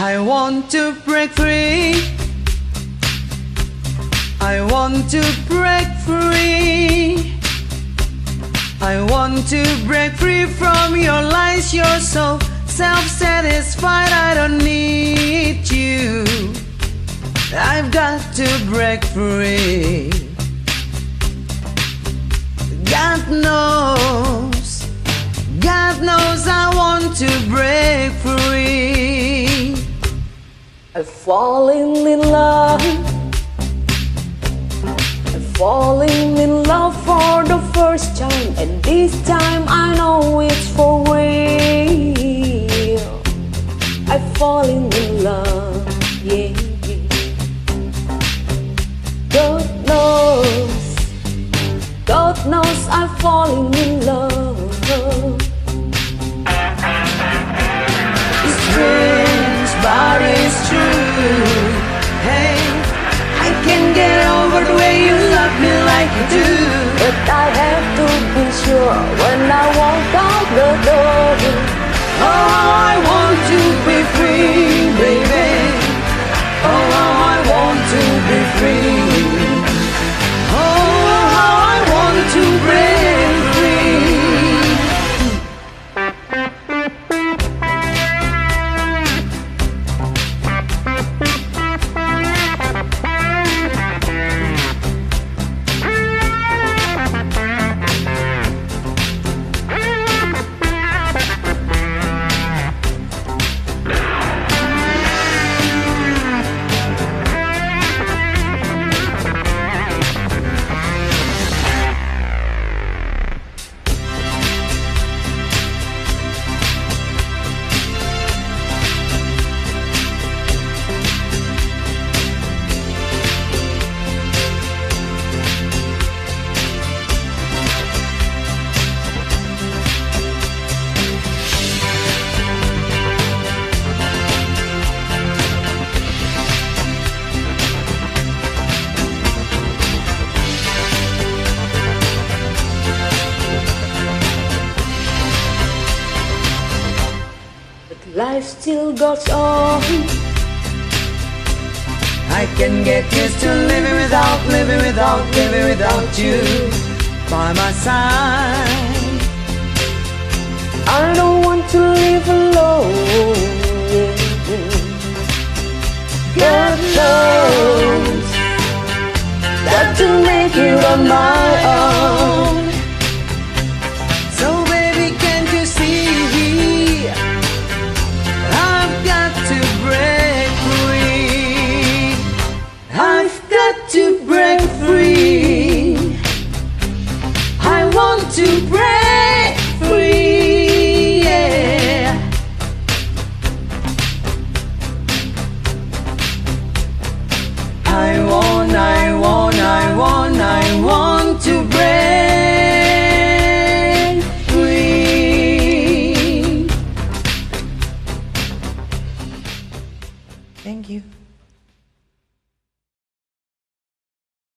I want to break free. I want to break free. I want to break free from your lies. You're so self satisfied. I don't need you. I've got to break free. God knows, God knows I want to break free. I'm falling in love. I'm falling in love for the first time, and this time I know it's for real. I'm falling in love, yeah. yeah. God knows, God knows I'm falling in love. Sure when I walk out the door. Oh, I want to be free, life still goes on. I can get used to living without, living without, living without you by my side. I don't want to live alone. God knows got to make it on my